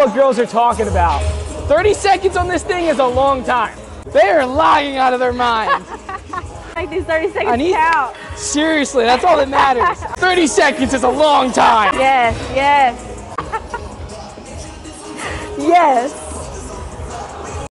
what girls are talking about. 30 seconds on this thing is a long time. They are lying out of their minds. Like these 30 seconds I need- count. Seriously, that's all that matters. 30 seconds is a long time. Yes, yes. yes.